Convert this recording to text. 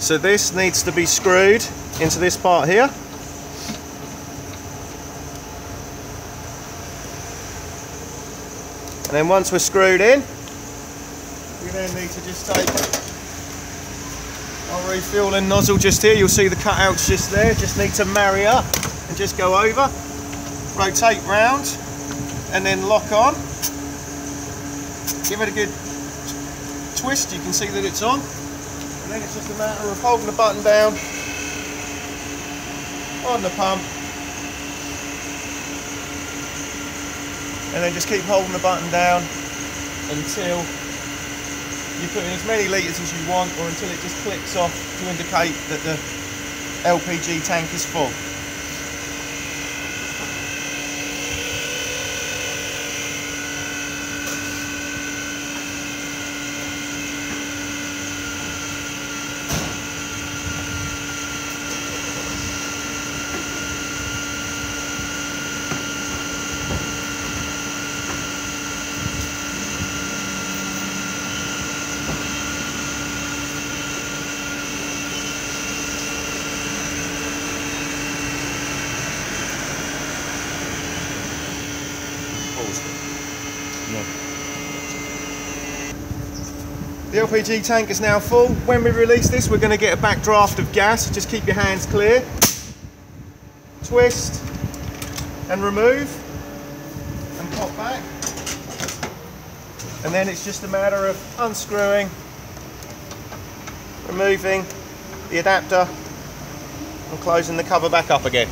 So this needs to be screwed into this part here. And then once we're screwed in, we then need to just take our refueling nozzle just here. You'll see the cutouts just there. Just need to marry up and just go over. Rotate round and then lock on. Give it a good twist. You can see that it's on. And then it's just a matter of holding the button down on the pump and then just keep holding the button down until you put in as many litres as you want or until it just clicks off to indicate that the LPG tank is full. The LPG tank is now full. When we release this, we're going to get a backdraft of gas. Just keep your hands clear. Twist and remove and pop back. And then it's just a matter of unscrewing, removing the adapter and closing the cover back up again.